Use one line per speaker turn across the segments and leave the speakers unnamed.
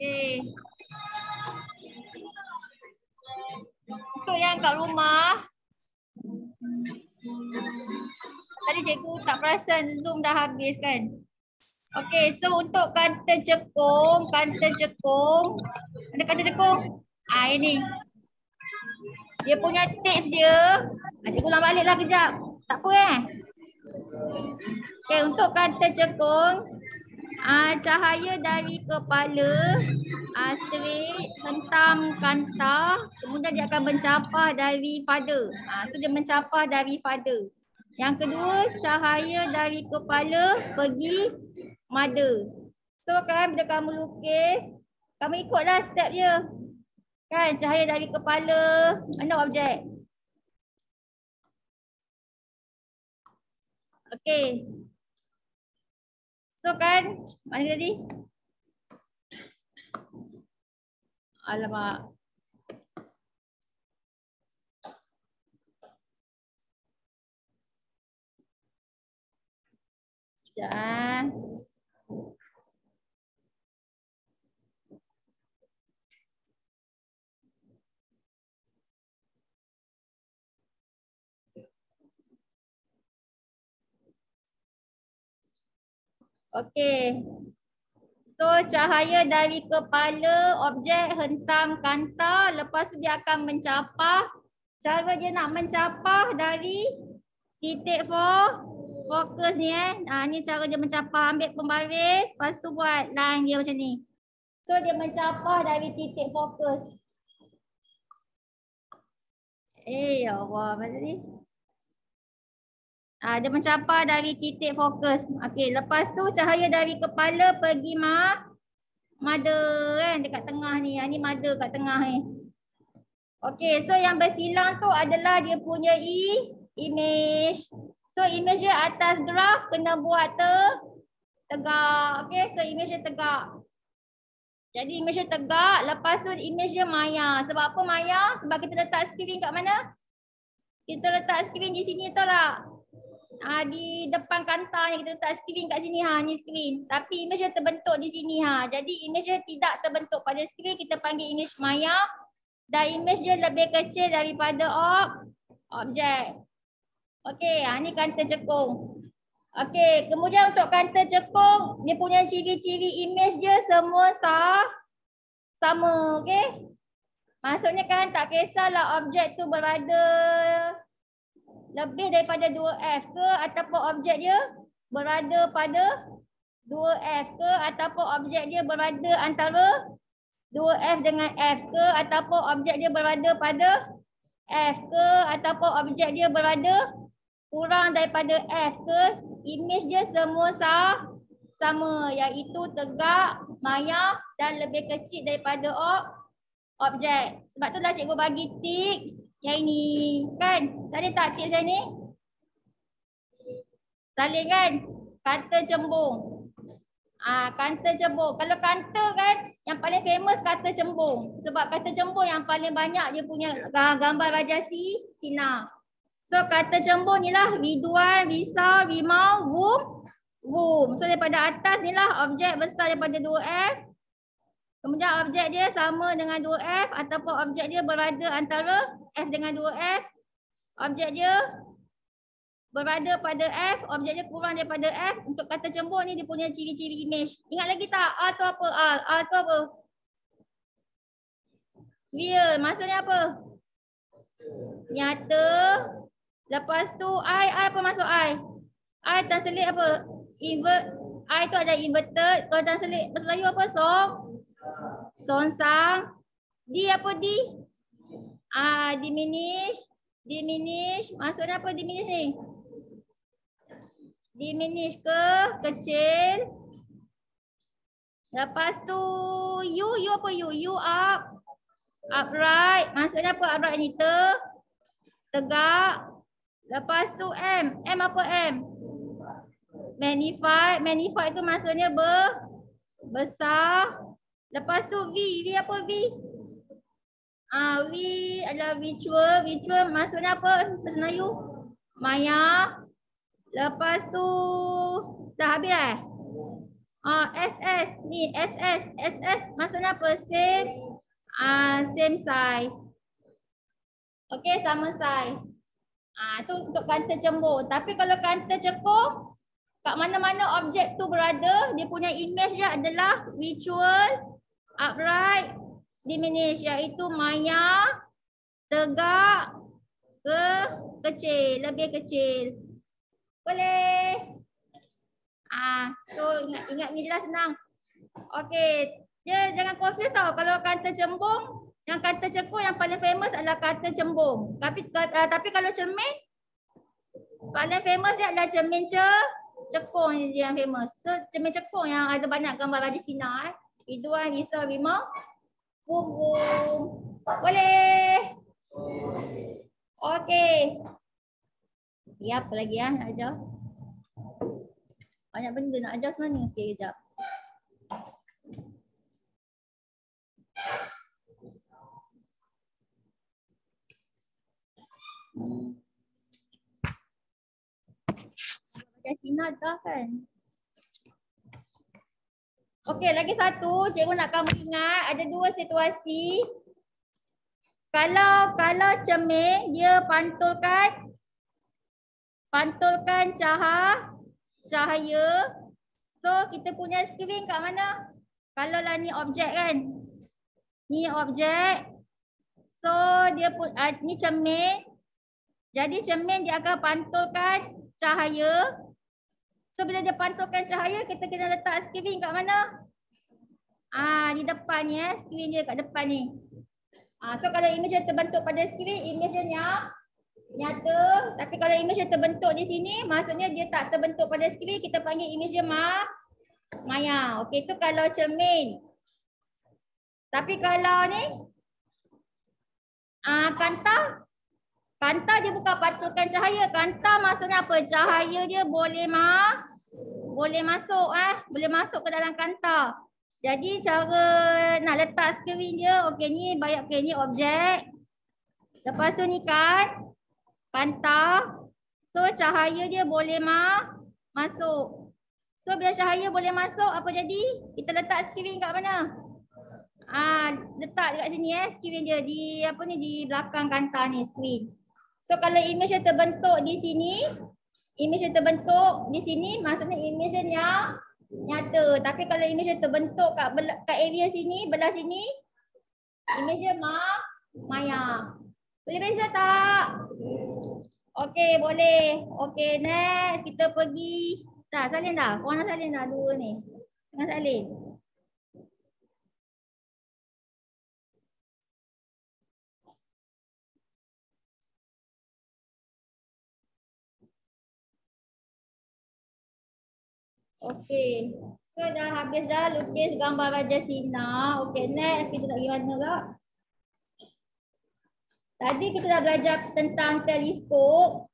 Okey. Untuk yang kat rumah. Tadi cikgu tak perasan Zoom dah habis kan. Okey, so untuk kata cekung, kata cekung. Ada kata cekung? Ah ini. Dia punya tips dia. Ah, cikgu ulang balik lah kejap. Tak apa eh. Okey, untuk kata cekung. Ah, cahaya dari kepala ah, straight hentam kanta kemudian dia akan mencapah dari pada. Ah, so dia mencapah dari pada. Yang kedua cahaya dari kepala pergi mada. So kan bila kamu lukis, kamu ikutlah step dia. Kan cahaya dari kepala, mana objek? Okay. So kan, mana tadi? Alamak. Sekejap. Okey. So cahaya dari kepala objek hentam kanta lepas tu dia akan mencapah. Cara dia nak mencapah dari titik fokus ni eh. Ha, ni cara dia mencapah. Ambil pembaris lepas tu buat line dia macam ni. So dia mencapah dari titik fokus. Eh ya Allah macam ni. Ah, dia mencapai dari titik fokus. Okey, lepas tu cahaya dari kepala pergi ma mada kan dekat tengah ni. Yang ni mada kat tengah ni. Okey, so yang bersilang tu adalah dia punya i image. So image dia atas graf kena buat te tegak. Okey, so image dia tegak. Jadi image dia tegak, lepas tu image dia maya. Sebab apa maya? Sebab kita letak screen kat mana? Kita letak screen di sini tau lah uh, di depan kantar yang kita letak screen kat sini ha ni screen tapi image dia terbentuk di sini ha. Jadi image dia tidak terbentuk pada screen kita panggil image maya dan image dia lebih kecil daripada ob objek. Okey ha ni kantar cekung okey kemudian untuk kantar cekung dia punya ciri-ciri image dia semua sah sama okey? Maksudnya kan tak kisahlah objek tu berada lebih daripada 2F ke ataupun objek dia berada pada 2F ke ataupun objek dia berada antara 2F dengan F ke ataupun objek dia berada pada F ke ataupun objek dia berada kurang daripada F ke image dia semua sah sama iaitu tegak, maya dan lebih kecil daripada ob objek. Sebab itulah cikgu bagi tips yang ini kan? Salin tak tips yang ni? Salin kan? Kanta cembung. Ah, kanta cembung. Kalau kanta kan yang paling famous kata cembung. Sebab kata cembung yang paling banyak dia punya gambar rajasi sinar. So kata cembung ni lah Ridwan, Risa, Rimau, Wum, Wum. So daripada atas ni lah objek besar daripada 2F. Kemudian objek dia sama dengan 2F ataupun objek dia berada antara F dengan 2F. Objek dia berada pada F, objek dia kurang daripada F. Untuk kata cembur ni dia punya ciri-ciri image. Ingat lagi tak? A tu apa? A, A tu apa? Real. Maksudnya apa? Nyata. Lepas tu I, I apa masuk I? I translate apa? Invert. I tu ada inverted. Kalau translate bahasa Melayu apa? Song. Sonsang. D apa D? Ah, diminish. Diminish. Maksudnya apa diminish ni? Diminish ke kecil. Lepas tu U, U apa U? U up. Upright. Maksudnya apa upright ni? Te, tegak. Lepas tu M. M apa M? Magnify. Magnify tu maksudnya ber, besar. Lepas tu V. V apa V? Ah, V adalah virtual. Virtual maksudnya apa? Bahasa Melayu. Maya. Lepas tu dah habis eh? Ah, SS ni SS SS maksudnya apa? Same ah same size. Okey, sama size. Ah tu untuk kanta cembung. Tapi kalau kanta cekung kat mana-mana objek tu berada, dia punya image dia adalah virtual upright diminish iaitu maya tegak ke kecil, lebih kecil. Boleh? Ah, so ingat ingat ni jelas senang. Okey, dia jangan confuse tau kalau kata cembung, yang kata cekung yang paling famous adalah kata cembung. Tapi uh, tapi kalau cermin paling famous dia adalah cermin ce cekung yang famous. So cermin cekung yang ada banyak gambar baju sinar eh. Biduan bisa lima. Boom boom. Boleh. Okey. Ya apa lagi ya nak ajar? Banyak benda nak ajar sebenarnya. Okey, kejap. Baca sinar dah kan? Okey, lagi satu. Cikgu nak kamu ingat ada dua situasi. Kalau kalau cermin dia pantulkan pantulkan cahaya cahaya. So kita punya screen kat mana? Kalau lah ni objek kan. Ni objek. So dia pun uh, ni cermin. Jadi cermin dia akan pantulkan cahaya. So bila dia pantulkan cahaya kita kena letak screen kat mana? Ah di depan ni eh. Screen dia kat depan ni. Ah so kalau image terbentuk pada screen, image dia nyata tapi kalau image yang terbentuk di sini maksudnya dia tak terbentuk pada skrin kita panggil image dia ma maya okey tu kalau cermin tapi kalau ni ah kanta kanta dia bukan patutkan cahaya kanta maksudnya apa cahaya dia boleh ma boleh masuk eh boleh masuk ke dalam kanta jadi cara nak letak skrin dia okey ni banyak okey ni objek lepas tu ni kan pantah. So cahaya dia boleh ma masuk. So bila cahaya boleh masuk apa jadi? Kita letak skrin kat mana? Ah letak dekat sini eh skrin dia di apa ni di belakang kanta ni skrin. So kalau image yang terbentuk di sini, image yang terbentuk di sini maksudnya image yang nyata. Tapi kalau image yang terbentuk kat kat area sini, belah sini, image dia ma maya. Boleh beza tak? Okey, boleh. Okey, next kita pergi. Dah, salin dah. Korang dah salin dah dua ni. Tengah salin. Okey. So dah habis dah lukis gambar Raja Sina. Okey, next kita nak pergi mana pula? Tadi kita dah belajar tentang teleskop.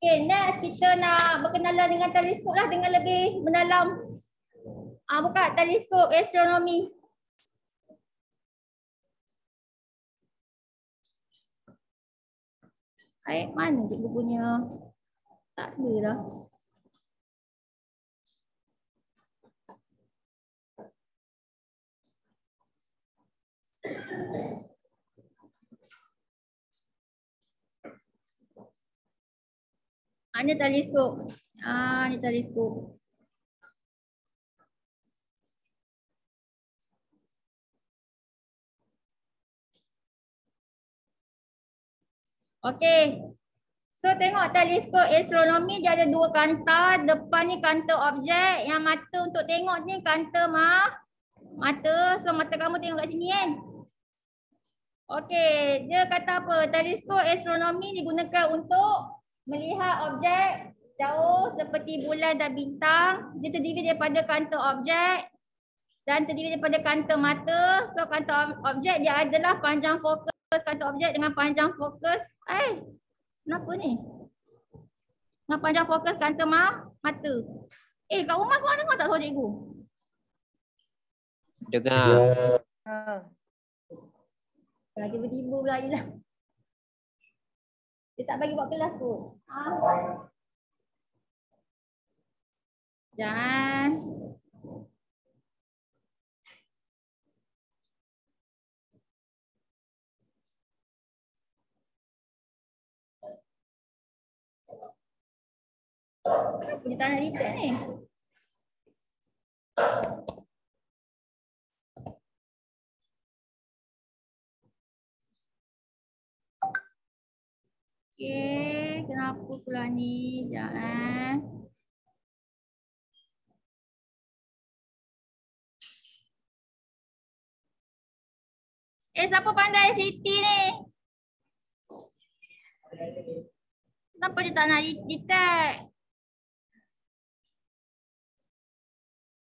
Okay, next kita nak berkenalan dengan teleskop lah dengan lebih mendalam. Ah, buka teleskop astronomi. Hai, mana cikgu punya? Tak ada lah. Ah, ni teleskop. Ah, ni teleskop. Okey. So tengok teleskop astronomi dia ada dua kanta. Depan ni kanta objek. Yang mata untuk tengok ni kanta ma mata. So mata kamu tengok kat sini kan. Okey. Dia kata apa? Teleskop astronomi digunakan untuk melihat objek jauh seperti bulan dan bintang. Dia terdiri daripada kanta objek dan terdiri daripada kanta mata. So kanta objek dia adalah panjang fokus kanta objek dengan panjang fokus. Eh, kenapa ni? Dengan panjang fokus kanta ma mata. Eh, kat rumah kau dengar tak suara cikgu?
Dengar.
Ya. Lagi tiba-tiba pula hilang. Dia tak bagi buat kelas tu. Ha? Jangan. Kenapa dia tak nak detect ni? Okay, kenapa pula ni? Jangan. Eh, siapa pandai Siti ni? Kenapa dia tak nak detect?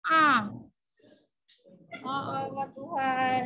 Ah. Oh, Allah Tuhan.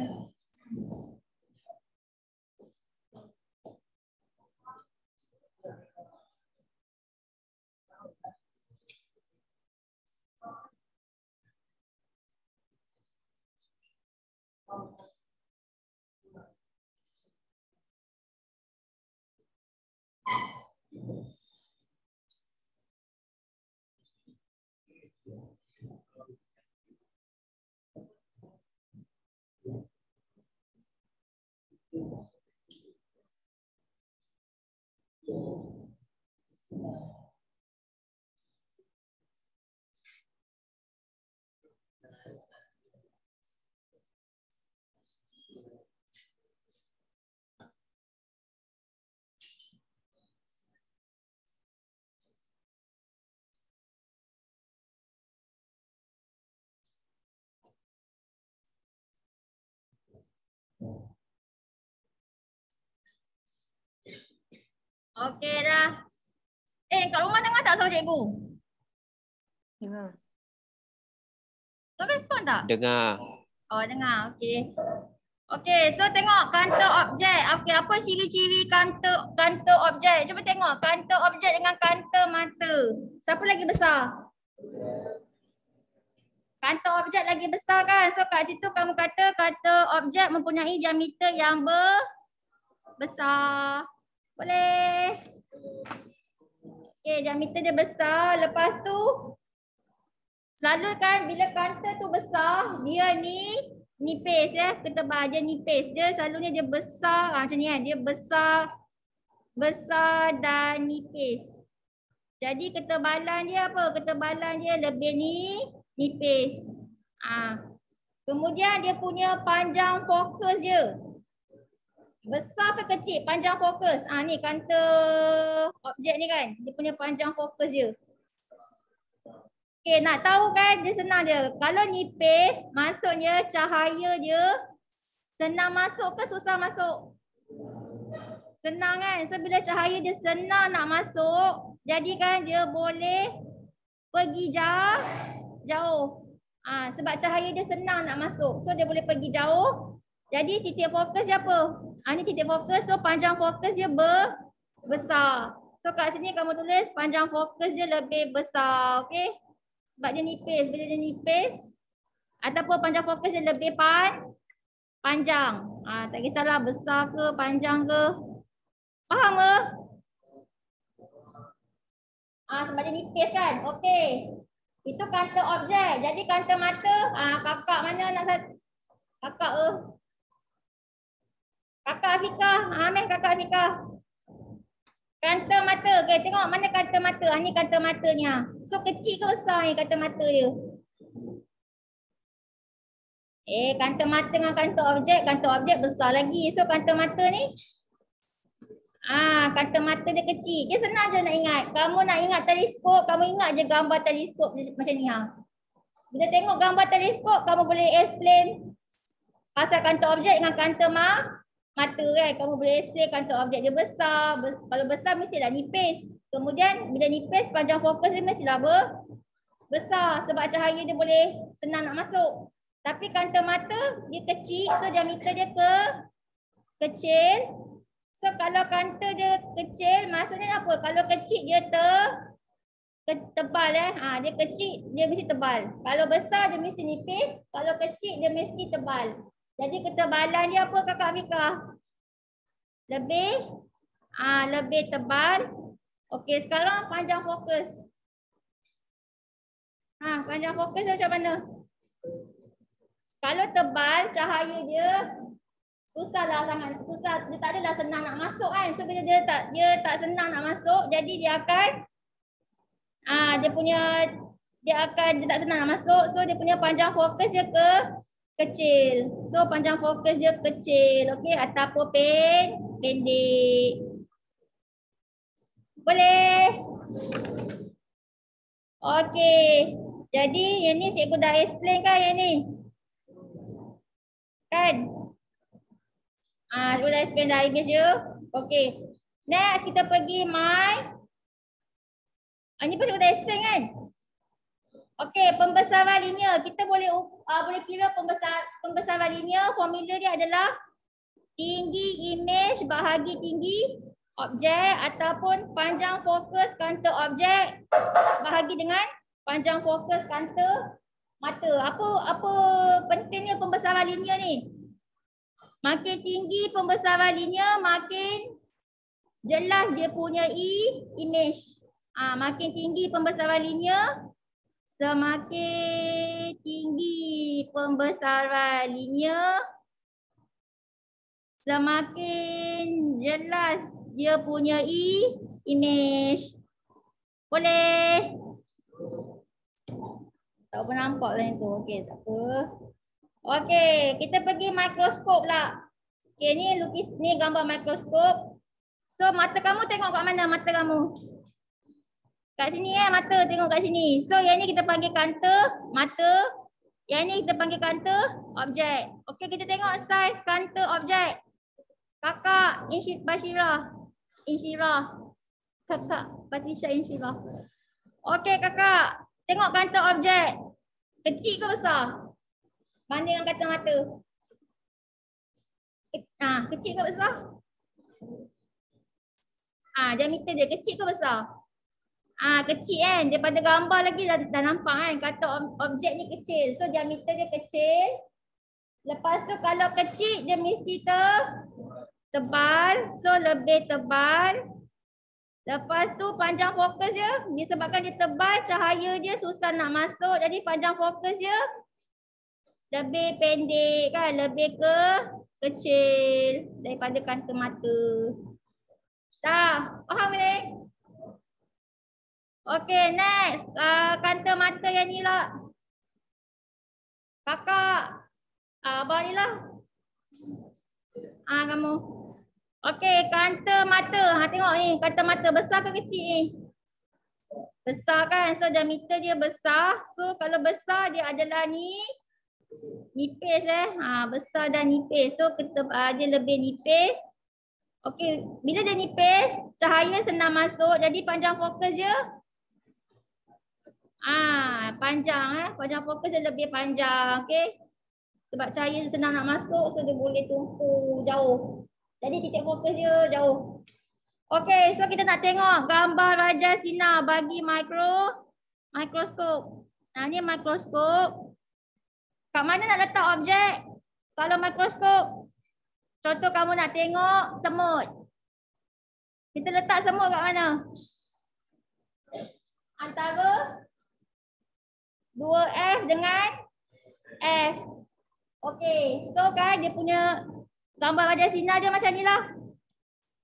Okey dah. Eh, kat rumah dengar tak suara cikgu?
Dengar.
Kau respon tak?
Dengar.
Oh, dengar. Okey. Okey, so tengok kantor objek. Okey, apa ciri-ciri kantor kantor objek? Cuba tengok kantor objek dengan kantor mata. Siapa lagi besar? Kantor objek lagi besar kan? So kat situ kamu kata kantor objek mempunyai diameter yang ber besar. Boleh. Okey, diameter dia besar. Lepas tu selalu kan bila kantor tu besar, dia ni nipis ya, ketebal dia nipis. Dia selalunya dia besar ha, macam ni kan. Dia besar besar dan nipis. Jadi ketebalan dia apa? Ketebalan dia lebih ni nipis. Ah. Ha. Kemudian dia punya panjang fokus dia. Besar ke kecil panjang fokus? Ah ni kantor objek ni kan. Dia punya panjang fokus dia. Okey, nak tahu kan dia senang dia. Kalau nipis, maksudnya cahaya dia senang masuk ke susah masuk? Senang kan? So bila cahaya dia senang nak masuk, jadi kan dia boleh pergi jauh. jauh. Ah, sebab cahaya dia senang nak masuk. So dia boleh pergi jauh. Jadi titik fokus dia apa? Ha, ni titik fokus. So panjang fokus dia ber besar. So kat sini kamu tulis panjang fokus dia lebih besar. Okay. Sebab dia nipis. Bila dia nipis. Ataupun panjang fokus dia lebih pan panjang. Ha, tak kisahlah besar ke panjang ke. Faham ke? Ha, sebab dia nipis kan. Okay. Itu kata objek. Jadi kata mata. Ha, kakak mana nak Kakak eh. Kakak Afika. Ameh kakak Afika. Kanta mata. Okay, tengok mana kanta mata. Ha, ni kanta mata ni. Ha. So kecil ke besar ni kanta mata dia? Eh, kanta mata dengan kanta objek. Kanta objek besar lagi. So kanta mata ni? Ah, kanta mata dia kecil. Dia senang je nak ingat. Kamu nak ingat teleskop, kamu ingat je gambar teleskop macam ni. Ha. Bila tengok gambar teleskop, kamu boleh explain pasal kanta objek dengan kanta ma mata kan kamu boleh explain kantor objek dia besar. Bes kalau besar mestilah nipis. Kemudian bila nipis panjang fokus dia mestilah ber besar. Sebab cahaya dia boleh senang nak masuk. Tapi kantor mata dia kecil. So diameter dia ke kecil. So kalau kantor dia kecil maksudnya apa? Kalau kecil dia ter tebal eh? Ha, dia kecil dia mesti tebal. Kalau besar dia mesti nipis. Kalau kecil dia mesti tebal jadi ketebalan dia apa kakak Mika? Lebih ah lebih tebal. Okey, sekarang panjang fokus. Ha, panjang fokus macam mana? Kalau tebal cahaya dia susahlah sangat susah dia tak adalah senang nak masuk kan. So bila dia tak dia tak senang nak masuk jadi dia akan ah dia punya dia akan dia tak senang nak masuk so dia punya panjang fokus dia ke kecil. So panjang fokus dia kecil. Okey ataupun pen pendek. Boleh? Okey. Jadi yang ni cikgu dah explain kan yang ni? Kan? Ah, cikgu dah explain dah image dia. Okey. Next kita pergi my. Ah, ni pun cikgu dah explain kan? Okey, pembesaran linear. Kita boleh uh, boleh kira pembesar pembesaran linear. Formula dia adalah tinggi image bahagi tinggi objek ataupun panjang fokus kantor objek bahagi dengan panjang fokus kantor mata. Apa apa pentingnya pembesaran linear ni? Makin tinggi pembesaran linear, makin jelas dia punya i image. Ah, makin tinggi pembesaran linear, Semakin tinggi pembesaran linear, semakin jelas dia punya i image. Boleh? Tak apa nampak lah itu. Okey, tak apa. Okey, kita pergi mikroskop lah. Okey, ni lukis ni gambar mikroskop. So mata kamu tengok kat mana mata kamu? Kat sini eh mata tengok kat sini. So yang ni kita panggil kanta mata. Yang ni kita panggil kanta objek. Okey kita tengok saiz kanta objek. Kakak Inshi Bashira. Inshira. Kakak Patricia Inshira. Okey kakak. Tengok kanta objek. Kecil ke besar? Banding dengan kacamata. Ah, kecil ke besar? Ah, diameter dia kecil ke besar? Ah kecil kan daripada gambar lagi dah, dah nampak kan kata objek ni kecil. So diameter dia kecil. Lepas tu kalau kecil dia mesti ter tebal. So lebih tebal. Lepas tu panjang fokus dia disebabkan dia tebal cahaya dia susah nak masuk jadi panjang fokus dia lebih pendek kan lebih ke kecil daripada kanta mata. Dah faham ni? Okay, next. Uh, kanta mata yang ni lah. Kakak. Uh, abang ni lah. Ah, uh, kamu. Okay, kanta mata. Ha, tengok ni. Kanta mata besar ke kecil ni? Besar kan? So, diameter dia besar. So, kalau besar dia adalah ni. Nipis eh. Ha, besar dan nipis. So, kita, uh, dia lebih nipis. Okay, bila dia nipis, cahaya senang masuk. Jadi, panjang fokus dia Ah, panjang eh. Panjang fokus dia lebih panjang, okey. Sebab cahaya senang nak masuk so dia boleh tumpu jauh. Jadi titik fokus dia jauh. Okey, so kita nak tengok gambar raja sinar bagi mikro mikroskop. Nah, ni mikroskop. Kat mana nak letak objek? Kalau mikroskop, contoh kamu nak tengok semut. Kita letak semut kat mana? Antara 2F dengan F. Okey, so kan dia punya gambar wajah sinar dia macam ni lah.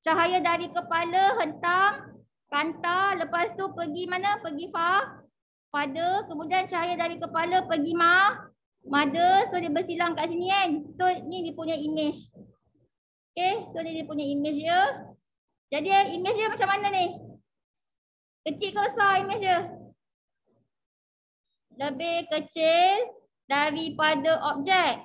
Cahaya dari kepala hentam, kanta, lepas tu pergi mana? Pergi fa, pada. Kemudian cahaya dari kepala pergi ma, mada. So dia bersilang kat sini kan. So ni dia punya image. Okay, so ni dia punya image dia. Jadi image dia macam mana ni? Kecil ke besar image dia? Lebih kecil daripada objek.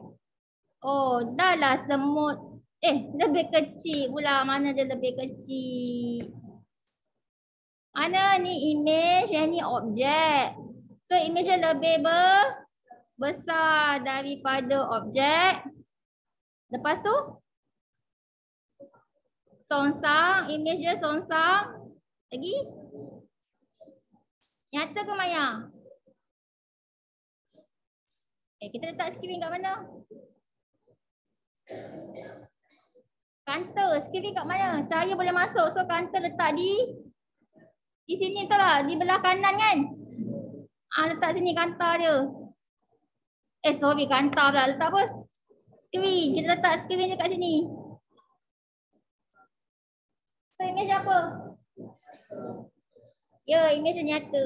Oh, dah lah semut. Eh, lebih kecil pula. Mana dia lebih kecil? Mana ni image, yang ni objek. So, image dia lebih ber besar daripada objek. Lepas tu? Songsang, image dia songsang. Lagi? Nyata ke Maya? Eh, kita letak screen kat mana? Kantor, screen kat mana? Cahaya boleh masuk. So, kantor letak di di sini tu lah. Di belah kanan kan? Ah, letak sini kantar dia. Eh sorry kantar pula. Letak apa? Screen. Kita letak screen dekat sini. So image apa? Ya image nyata.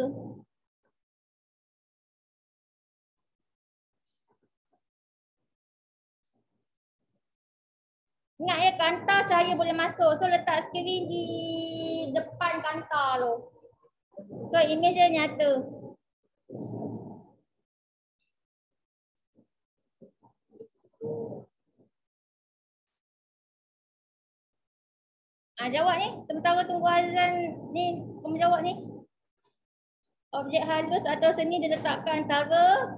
Ingat ya kantar cahaya boleh masuk. So letak screen di depan kantar tu. So image dia nyata. Ah jawab ni. Sementara tunggu Azan ni kamu jawab ni. Objek halus atau seni diletakkan antara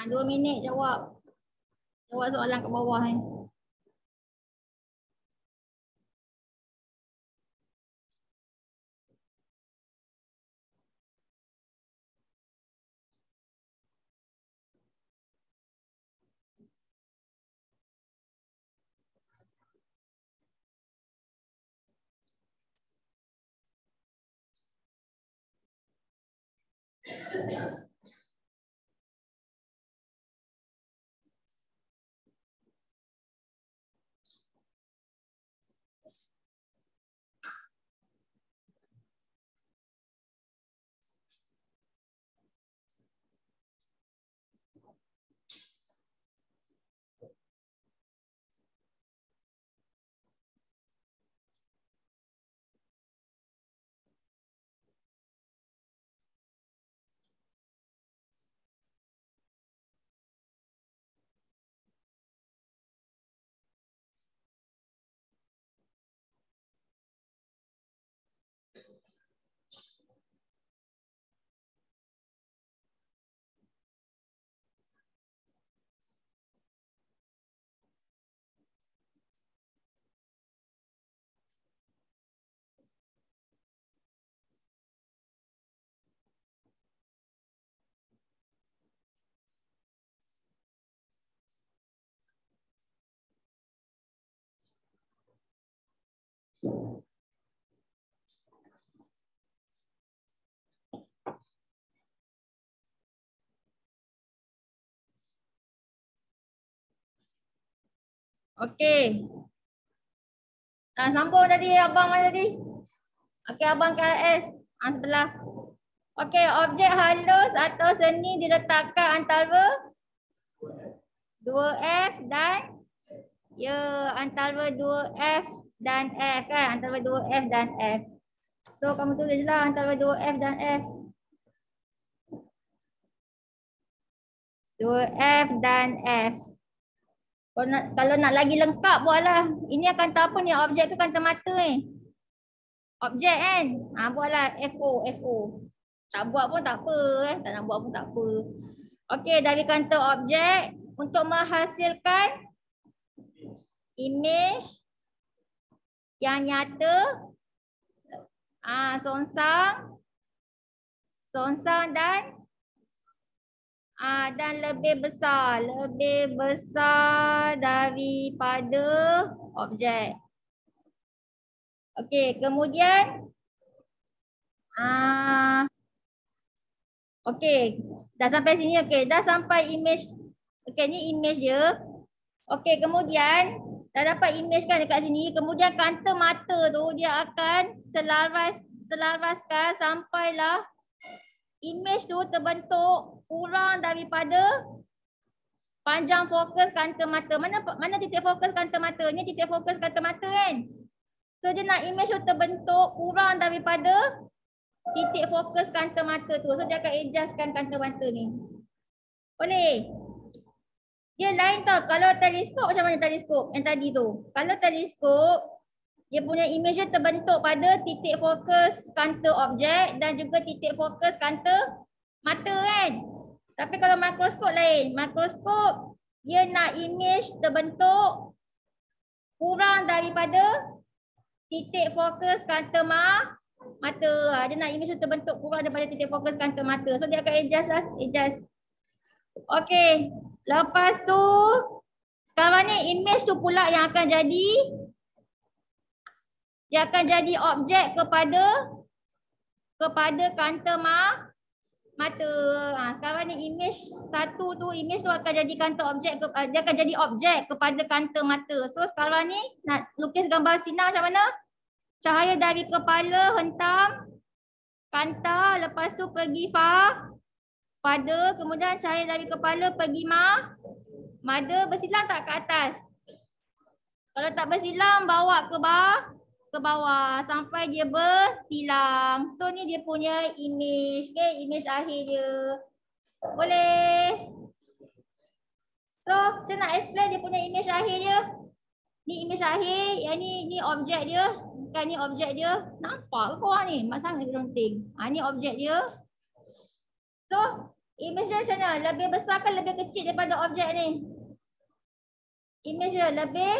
Ah, dua minit jawab. Jawab soalan kat bawah ni. Okey. Dah sambung tadi abang mana tadi? Okey abang KLS. Ah sebelah. Okey, objek halus atau seni diletakkan antara 2F dan ya antara 2F dan F kan? Antara 2F dan F. So kamu tulislah antara 2F dan F. 2F dan F. Kalau nak, kalau nak lagi lengkap buatlah. Ini akan tahu apa ni objek tu kan mata ni. Objek kan. Ha, buatlah FO, FO. Tak buat pun tak apa eh. Tak nak buat pun tak apa. Okey dari kanta objek untuk menghasilkan image yang nyata ah songsang songsang dan Ah, dan lebih besar, lebih besar daripada objek. Okey, kemudian ah, Okey, dah sampai sini okey. Dah sampai image. Okey, ni image dia. Okey, kemudian dah dapat image kan dekat sini. Kemudian kanta mata tu dia akan selaras selaraskan sampailah image tu terbentuk kurang daripada panjang fokus kanta mata. Mana mana titik fokus kanta mata? Ni titik fokus kanta mata kan? So dia nak image tu terbentuk kurang daripada titik fokus kanta mata tu. So dia akan adjustkan kanta mata ni. Boleh? Dia lain tau. Kalau teleskop macam mana teleskop yang tadi tu? Kalau teleskop dia punya image dia terbentuk pada titik fokus kanta objek dan juga titik fokus kanta mata kan? Tapi kalau mikroskop lain. Mikroskop dia nak image terbentuk kurang daripada titik fokus kanta ma mata. Ha, dia nak image terbentuk kurang daripada titik fokus kanta mata. So dia akan adjust lah. Adjust. Okay. Lepas tu sekarang ni image tu pula yang akan jadi dia akan jadi objek kepada kepada kanta ma mata. Ha, sekarang ni image satu tu image tu akan jadi kanta objek ke, uh, dia akan jadi objek kepada kanta mata. So sekarang ni nak lukis gambar sinar macam mana? Cahaya dari kepala hentam kanta lepas tu pergi fa pada kemudian cahaya dari kepala pergi ma mada bersilang tak ke atas? Kalau tak bersilang bawa ke bawah ke bawah sampai dia bersilang. So ni dia punya image. Okay, image akhir dia. Boleh. So saya nak explain dia punya image akhir dia. Ni image akhir. Yang ni ni objek dia. Bukan ni objek dia. Nampak ke korang ni? Mak sangat penting. Ha, ni objek dia. So image dia macam mana? Lebih besar ke lebih kecil daripada objek ni? Image dia lebih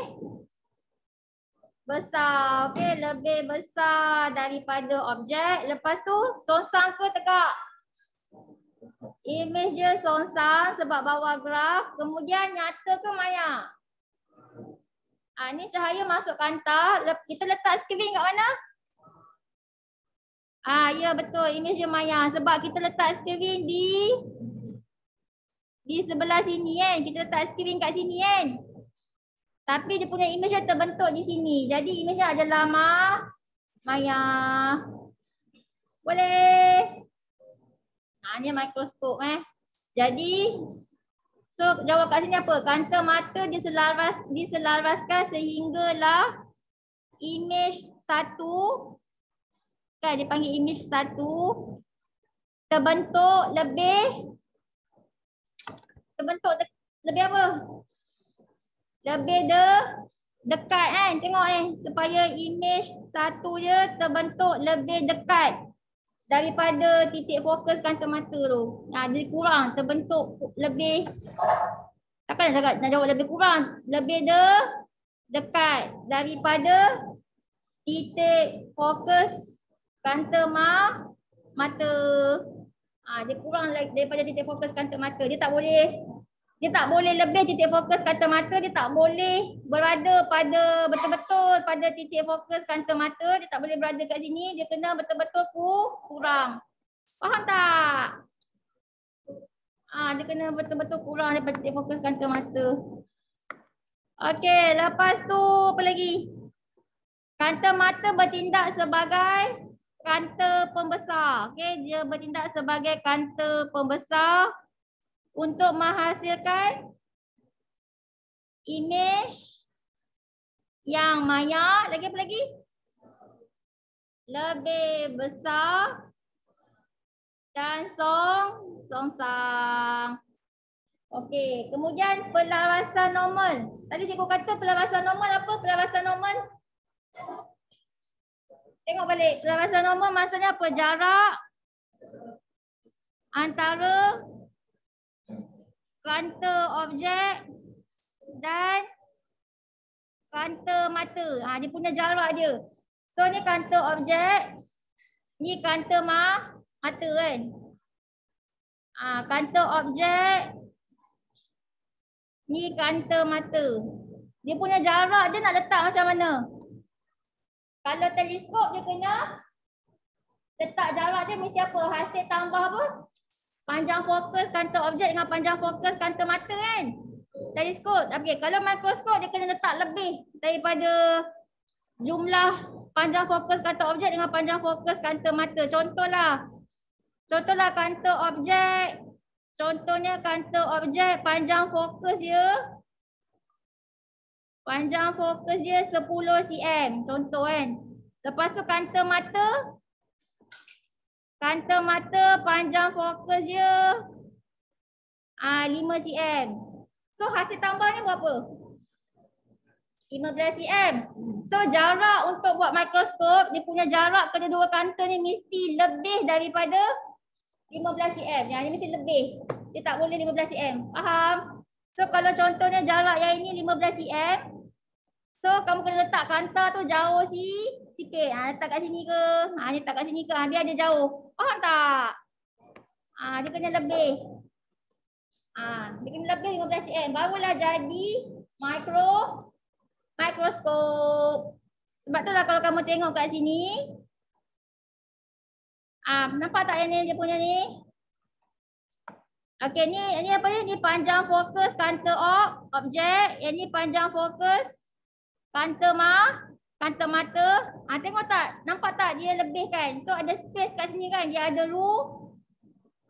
besar. Okey, lebih besar daripada objek. Lepas tu songsang ke tegak? Image dia songsang sebab bawa graf. Kemudian nyata ke maya? Ah ha, ni cahaya masuk kanta. Kita letak skrin kat mana? Ah ya betul image dia maya sebab kita letak skrin di di sebelah sini kan. Kita letak skrin kat sini kan. Tapi dia punya image dia terbentuk di sini. Jadi image dia adalah ma maya. Boleh. Ni mikroskop eh. Jadi so jawab kat sini apa? Kanta mata diselaras diselaraskan sehinggalah image satu kan dia panggil image satu terbentuk lebih terbentuk lebih apa? Lebih de dekat kan tengok eh supaya image satu je terbentuk lebih dekat daripada titik fokus kanta mata tu. Ha, jadi kurang terbentuk lebih takkan nak cakap nak jawab lebih kurang lebih de dekat daripada titik fokus kanta ma mata. Ha, dia kurang daripada titik fokus kanta mata. Dia tak boleh dia tak boleh lebih titik fokus kanta mata, dia tak boleh berada pada betul-betul pada titik fokus kanta mata, dia tak boleh berada kat sini, dia kena betul-betul ku kurang. Faham tak? Ah, dia kena betul-betul kurang daripada titik fokus kanta mata. Okey, lepas tu apa lagi? Kanta mata bertindak sebagai kanta pembesar. Okey, dia bertindak sebagai kanta pembesar untuk menghasilkan image yang maya lagi apa lagi? Lebih besar dan song songsang. Okey, kemudian pelarasan normal. Tadi cikgu kata pelarasan normal apa? Pelarasan normal. Tengok balik. Pelarasan normal maksudnya apa? Jarak antara kanta objek dan kanta mata. Ha, dia punya jarak dia. So ni kanta objek, ni kanta ma mata kan. Ha, kanta objek, ni kanta mata. Dia punya jarak dia nak letak macam mana? Kalau teleskop dia kena letak jarak dia mesti apa? Hasil tambah apa? Panjang fokus kantor objek dengan panjang fokus kantor mata kan? Teleskop. Okey, kalau mikroskop dia kena letak lebih daripada jumlah panjang fokus kantor objek dengan panjang fokus kantor mata. Contohlah. Contohlah kantor objek. Contohnya kantor objek panjang fokus dia Panjang fokus dia 10 cm. Contoh kan. Lepas tu kantor mata. Kantor mata panjang fokus dia ah, 5 cm. So hasil tambah ni berapa? 15 cm. So jarak untuk buat mikroskop, dia punya jarak kedua-dua kantor ni mesti lebih daripada 15 cm. Yang ni mesti lebih. Dia tak boleh 15 cm. Faham? So kalau contohnya jarak yang ini 15 cm, So kamu kena letak kantar tu jauh si sikit. Ha, letak kat sini ke? Ha, letak kat sini ke? Ha, biar dia jauh. Faham tak? Ha, dia kena lebih. Ha, dia kena lebih 15 cm. Barulah jadi mikro mikroskop. Sebab tu lah kalau kamu tengok kat sini. Ah, nampak tak yang ni dia punya ni? Okey, ni ni apa ni? Ni panjang fokus ob, objek. Yang ni panjang fokus Kanta ma, kanta mata. Ha, tengok tak? Nampak tak dia lebih kan? So ada space kat sini kan? Dia ada ru,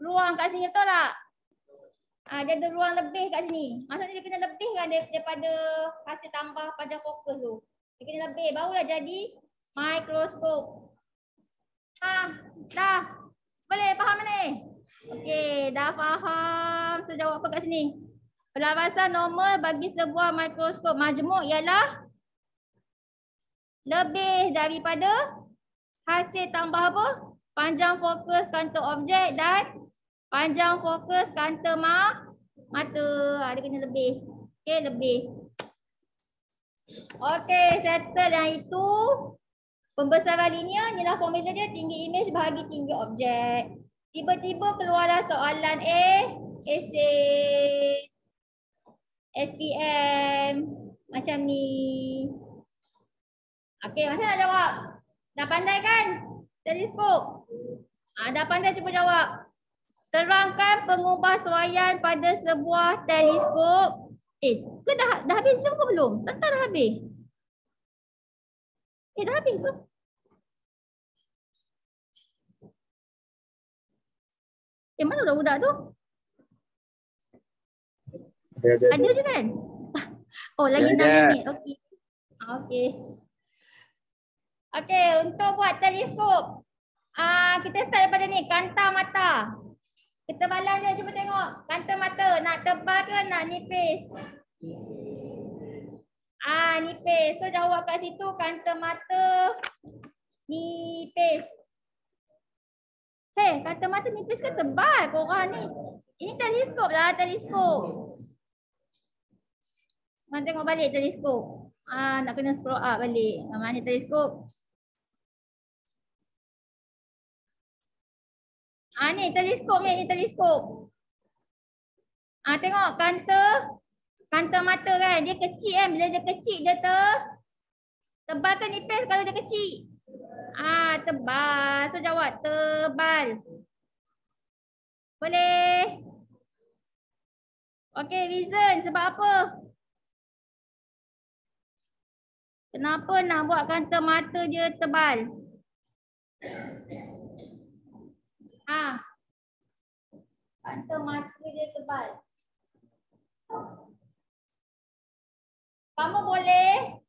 ruang kat sini betul tak? Ha, dia ada ruang lebih kat sini. Maksudnya dia kena lebih kan daripada hasil tambah pada fokus tu. Dia kena lebih. Barulah jadi mikroskop. Ha, dah. Boleh faham ni? Okey, dah faham. So jawab apa kat sini? Pelarasan normal bagi sebuah mikroskop majmuk ialah lebih daripada hasil tambah apa? Panjang fokus kantor objek dan panjang fokus kantor ma mata. Ha, dia kena lebih. Okey, lebih. Okey, settle yang itu. Pembesaran linear inilah formula dia tinggi image bahagi tinggi objek. Tiba-tiba keluarlah soalan A, essay, SPM, macam ni. Okey, macam nak jawab? Dah pandai kan? Teleskop. Ah, dah pandai cuba jawab. Terangkan pengubah suaian pada sebuah teleskop. Eh, ke dah dah habis Zoom ke belum? Tak dah habis. Eh, dah habis ke? Eh, mana budak-budak tu? Ada, ada. ada je kan? Oh, lagi 6 minit. Okey. Okey. Okey, untuk buat teleskop. Ah, uh, kita start daripada ni, kanta mata. Ketebalan dia cuba tengok. Kanta mata nak tebal ke nak nipis? Ah, nipis. So jawab kat situ kanta mata nipis. Hei, kanta mata nipis ke tebal korang ni? Ini teleskop lah, teleskop. Mana tengok balik teleskop. Ah, nak kena scroll up balik. Mana teleskop? Ah ni teleskop ni, ni teleskop. Ah tengok kanta kanta mata kan dia kecil kan bila dia kecil dia ter tebal ke nipis kalau dia kecil? Ah tebal. So jawab tebal. Boleh? Okey, reason sebab apa? Kenapa nak buat kanta mata dia tebal? Ha. Kanta mata dia tebal. Kamu boleh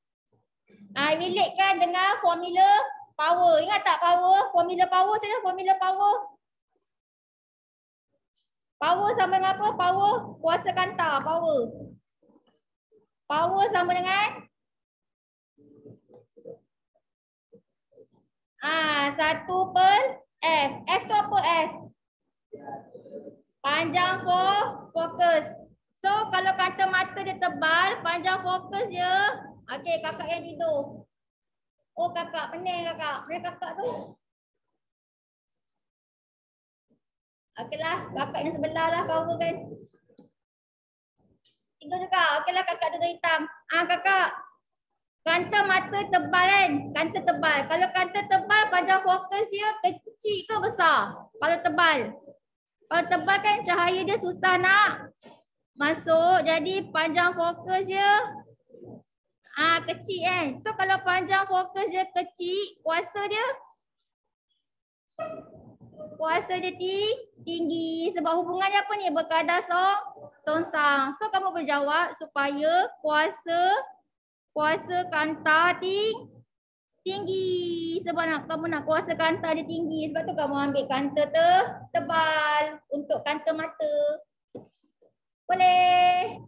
uh, relate kan dengan formula power. Ingat tak power? Formula power macam mana formula power? Power sama dengan apa? Power kuasa kanta, power. Power sama dengan Ah, satu per F. F tu apa F? Panjang fokus. So kalau kata mata dia tebal, panjang fokus dia. Okey, kakak yang tidur. Oh kakak, pening kakak. Pening kakak tu. Okeylah, kakak yang sebelah lah kau kan. Tidur juga. Okeylah kakak tidur hitam. Ah kakak, Kanta mata tebal kan? Kanta tebal. Kalau kanta tebal, panjang fokus dia kecil ke besar? Kalau tebal. Kalau tebal kan cahaya dia susah nak masuk. Jadi panjang fokus dia ah kecil kan. So kalau panjang fokus dia kecil, kuasa dia kuasa dia tinggi sebab hubungannya apa ni berkadar so songsang. So kamu berjawab supaya kuasa kuasa kanta tinggi tinggi sebab nak kamu nak kuasa kanta dia tinggi sebab tu kamu ambil kanta te tebal untuk kanta mata. Boleh?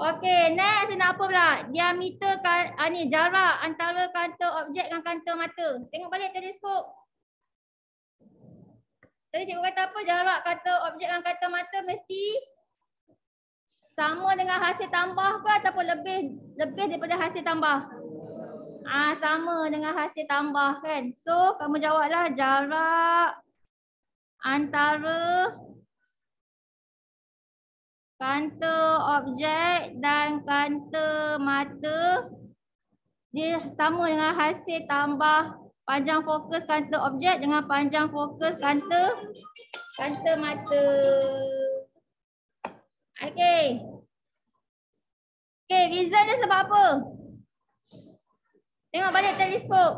Okey, next saya nak apa pula? Diameter kan ah, ni jarak antara kanta objek dengan kanta mata. Tengok balik teleskop. Tadi cikgu kata apa? Jarak kata objek dengan kata mata mesti sama dengan hasil tambah ke ataupun lebih lebih daripada hasil tambah? Ah sama dengan hasil tambah kan. So kamu jawablah jarak antara kanta objek dan kanta mata dia sama dengan hasil tambah panjang fokus kanta objek dengan panjang fokus kanta kanta mata. Okey. Okey, reason dia sebab apa? Tengok balik teleskop.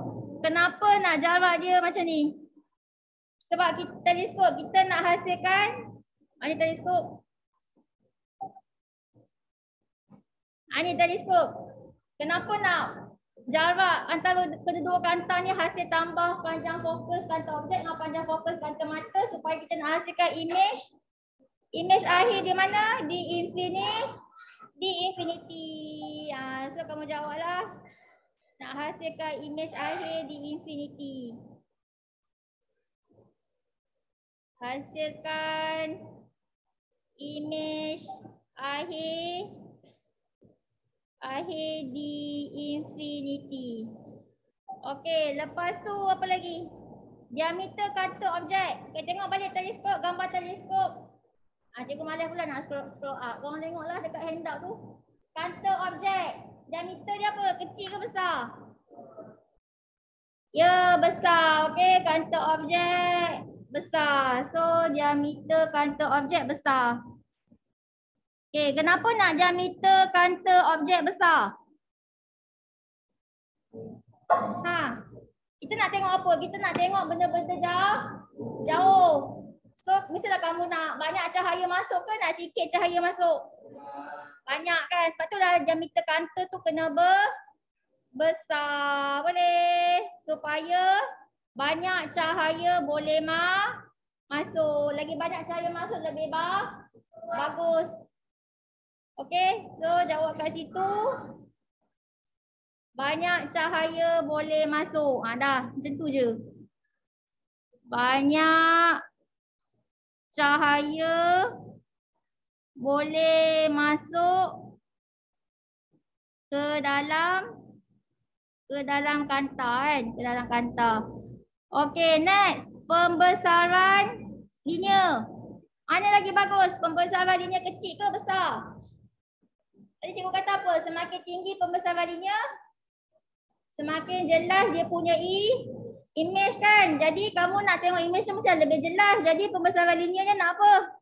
Kenapa nak jarak dia macam ni? Sebab kita teleskop kita nak hasilkan ini teleskop. Ini teleskop. Kenapa nak jarak antara kedua kanta ni hasil tambah panjang fokus kanta objek dengan panjang fokus kanta mata supaya kita nak hasilkan image image akhir di mana? Di infinity. Di infinity. Ha, so kamu jawablah nak hasilkan image akhir di infinity. Hasilkan image akhir akhir di infinity. Okey, lepas tu apa lagi? Diameter kata objek. Okay, tengok balik teleskop, gambar teleskop. Ah, cikgu malas pula nak scroll, scroll up. Korang tengoklah dekat handout tu. Kanta objek diameter dia apa? Kecil ke besar? Ya, besar. Okey, kanta objek besar. So, diameter kanta objek besar. Okey, kenapa nak diameter kanta objek besar? Ha. Kita nak tengok apa? Kita nak tengok benda-benda jauh. Jauh. So, misalnya kamu nak banyak cahaya masuk ke nak sikit cahaya masuk? Banyak kan? Sebab tu lah diameter kantor tu kena ber besar. Boleh? Supaya banyak cahaya boleh ma masuk. Lagi banyak cahaya masuk lebih ba bagus. Okay, so jawab kat situ. Banyak cahaya boleh masuk. Ha, dah, macam tu je. Banyak cahaya boleh masuk ke dalam ke dalam kanta kan? Ke dalam kanta okey next. Pembesaran linear. Mana lagi bagus? Pembesaran linear kecil ke besar? Tadi cikgu kata apa? Semakin tinggi pembesaran linear semakin jelas dia punya i image kan? Jadi kamu nak tengok image tu mesti lebih jelas. Jadi pembesaran linearnya nak apa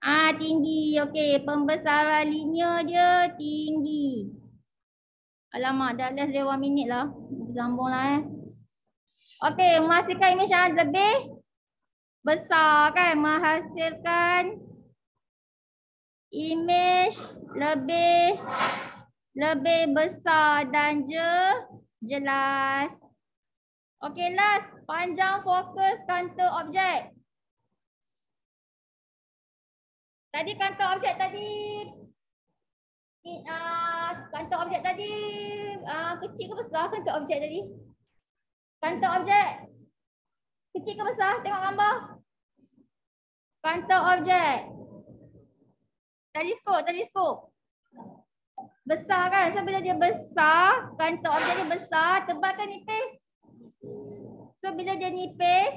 Ah tinggi. Okey, pembesaran linear dia tinggi. Alamak, dah less lewat minit lah. Sambung lah eh. Okey, menghasilkan image yang lebih besar kan? Menghasilkan image lebih lebih besar dan je jelas. Okey, last. Panjang fokus kantor objek. Tadi kantor objek tadi uh, kantor objek tadi uh, kecil ke besar kantor objek tadi? Kantor objek kecil ke besar? Tengok gambar. Kantor objek. Teleskop, teleskop. Besar kan? So bila dia besar, kantor objek dia besar, tebal kan nipis? So bila dia nipis,